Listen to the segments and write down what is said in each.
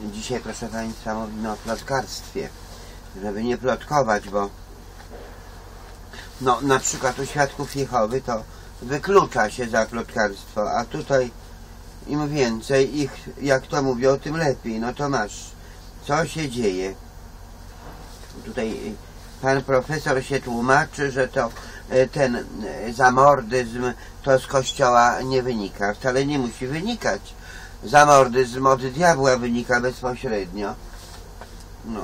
Dzisiaj, proszę Państwa, mówimy o plotkarstwie. Żeby nie plotkować, bo no, na przykład u świadków Jehowy to wyklucza się za plotkarstwo, a tutaj im więcej ich, jak to mówią, tym lepiej. No to masz, co się dzieje? Tutaj pan profesor się tłumaczy, że to y, ten y, zamordyzm to z kościoła nie wynika. Wcale nie musi wynikać. Zamordyzm od diabła wynika bezpośrednio. No.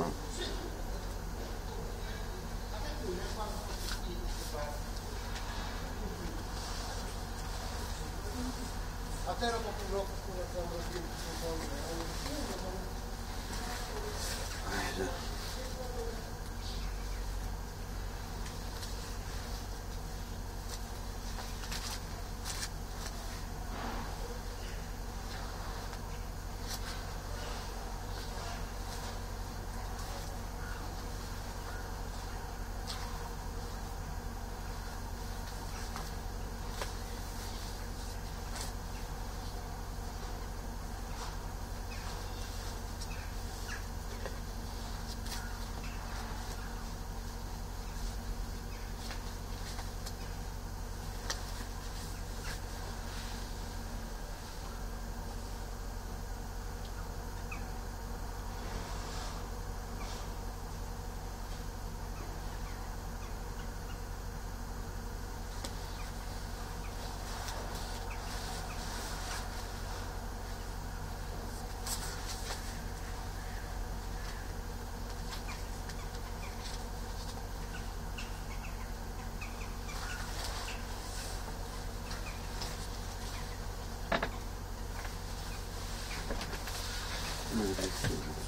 A teraz po pół roku kurwa tam robimy Louvado seja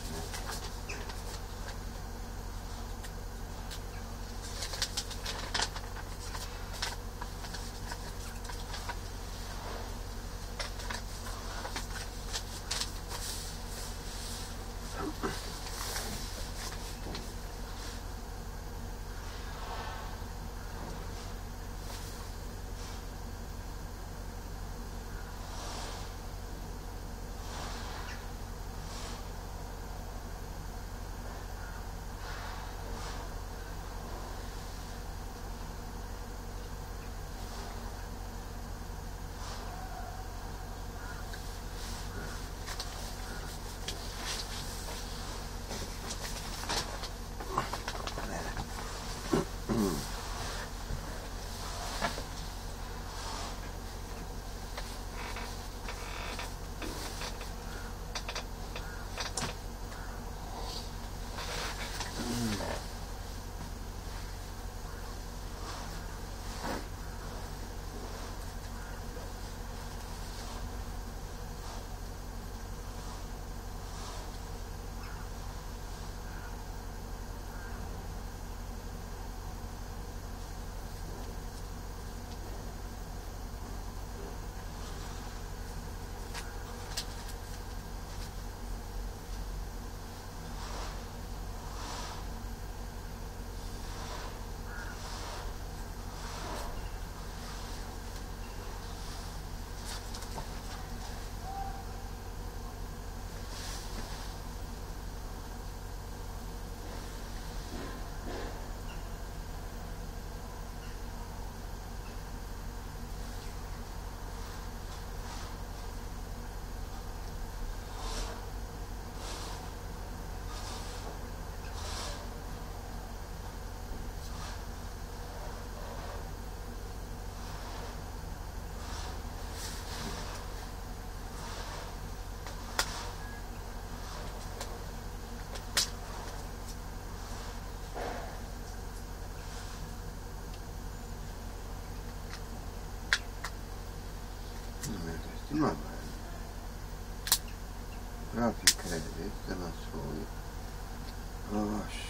kurde, no, Mamy. Profil kredyt, temat swój. O właśnie.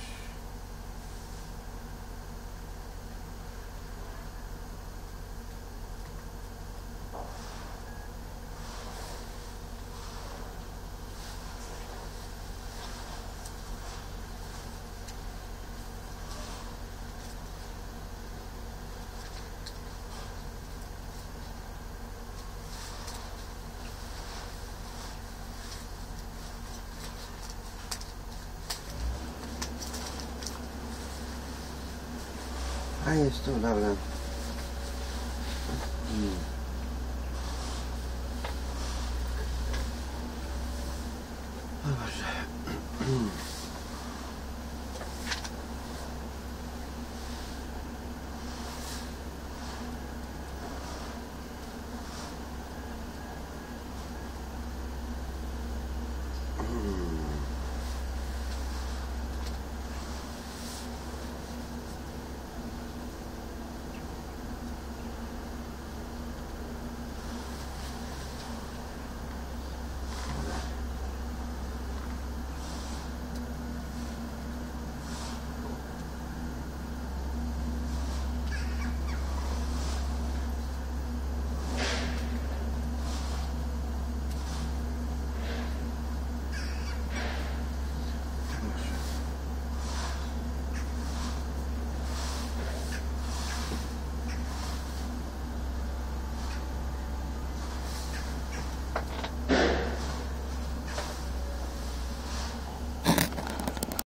Jest tu, dobra. Mm. Boże.